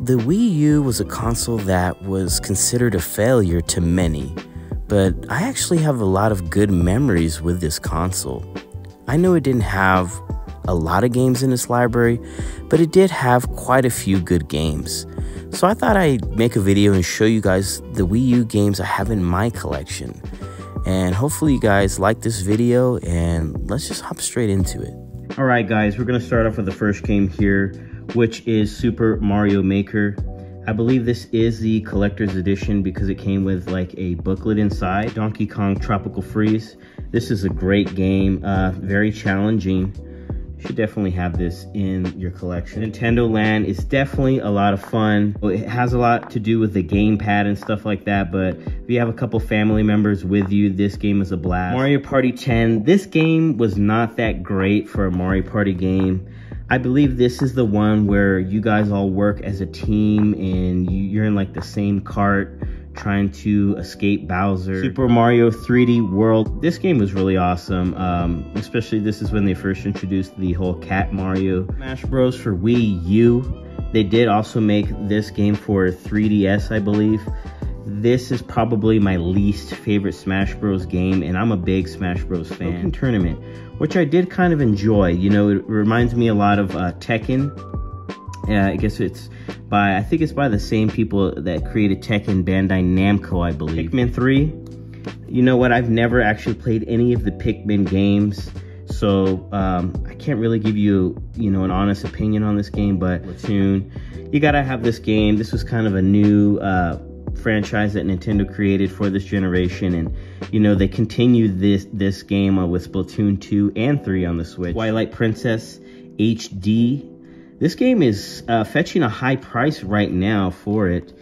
The Wii U was a console that was considered a failure to many, but I actually have a lot of good memories with this console. I know it didn't have a lot of games in its library, but it did have quite a few good games. So I thought I'd make a video and show you guys the Wii U games I have in my collection. And hopefully you guys like this video and let's just hop straight into it. Alright guys, we're going to start off with the first game here, which is Super Mario Maker. I believe this is the collector's edition because it came with like a booklet inside. Donkey Kong Tropical Freeze. This is a great game, uh, very challenging You should definitely have this in your collection. Nintendo Land is definitely a lot of fun. It has a lot to do with the gamepad and stuff like that, but if you have a couple family members with you, this game is a blast. Mario Party 10, this game was not that great for a Mario Party game. I believe this is the one where you guys all work as a team and you're in like the same cart trying to escape Bowser. Super Mario 3D World. This game was really awesome. Um, especially this is when they first introduced the whole cat Mario. Smash Bros for Wii U. They did also make this game for 3DS, I believe. This is probably my least favorite Smash Bros game, and I'm a big Smash Bros fan. Tournament, which I did kind of enjoy. You know, it reminds me a lot of uh, Tekken. Uh, I guess it's by I think it's by the same people that created Tekken Bandai Namco, I believe. Pikmin 3. You know what? I've never actually played any of the Pikmin games. So um, I can't really give you, you know, an honest opinion on this game, but Splatoon, you gotta have this game. This was kind of a new uh, franchise that Nintendo created for this generation, and you know they continued this this game uh, with Splatoon 2 and 3 on the Switch. Twilight Princess HD this game is uh, fetching a high price right now for it.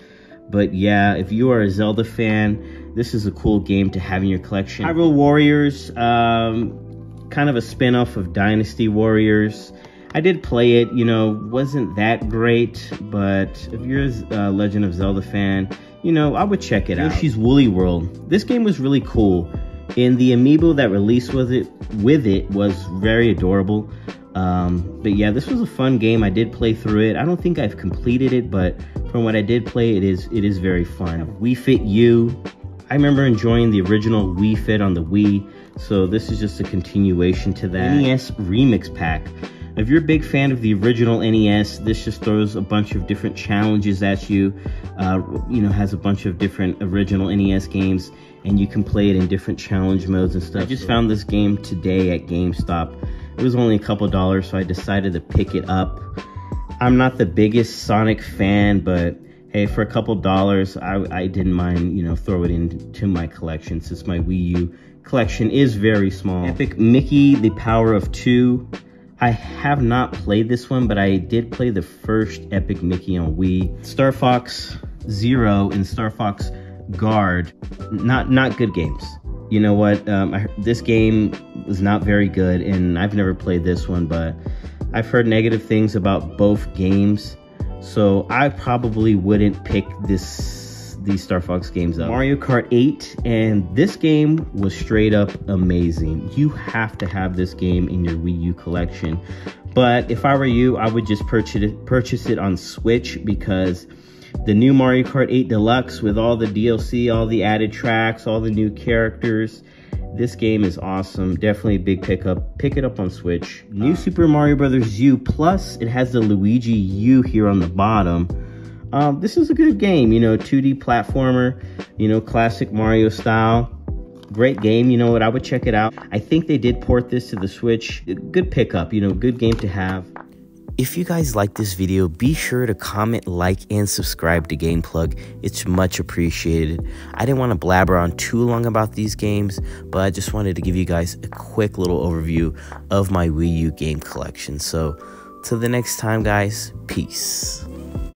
But yeah, if you are a Zelda fan, this is a cool game to have in your collection. Hyrule Warriors, um, kind of a spin-off of Dynasty Warriors. I did play it, you know, wasn't that great, but if you're a uh, Legend of Zelda fan, you know, I would check it out. Yoshi's Woolly World. This game was really cool. And the amiibo that released with it with it was very adorable. Um, but yeah, this was a fun game. I did play through it. I don't think I've completed it, but from what I did play, it is it is very fun. Wii Fit U. I remember enjoying the original Wii Fit on the Wii, so this is just a continuation to that. NES Remix Pack. If you're a big fan of the original NES, this just throws a bunch of different challenges at you. Uh, you know, has a bunch of different original NES games, and you can play it in different challenge modes and stuff. I just found this game today at GameStop. It was only a couple dollars, so I decided to pick it up. I'm not the biggest Sonic fan, but hey, for a couple dollars, I, I didn't mind, you know, throw it into my collection since my Wii U collection is very small. Epic Mickey, The Power of Two. I have not played this one, but I did play the first Epic Mickey on Wii. Star Fox Zero and Star Fox Guard, not not good games you know what? Um, I, this game was not very good, and I've never played this one, but I've heard negative things about both games, so I probably wouldn't pick this these Star Fox games up. Mario Kart 8, and this game was straight up amazing. You have to have this game in your Wii U collection. But if I were you, I would just purchase it, purchase it on Switch because the new Mario Kart 8 Deluxe with all the DLC, all the added tracks, all the new characters. This game is awesome. Definitely a big pickup. Pick it up on Switch. New uh, Super Mario Brothers U Plus. It has the Luigi U here on the bottom. Um, this is a good game, you know, 2D platformer, you know, classic Mario style. Great game, you know what, I would check it out. I think they did port this to the Switch. Good pickup, you know, good game to have. If you guys like this video, be sure to comment, like, and subscribe to GamePlug. It's much appreciated. I didn't want to blabber on too long about these games, but I just wanted to give you guys a quick little overview of my Wii U game collection. So, till the next time, guys, peace.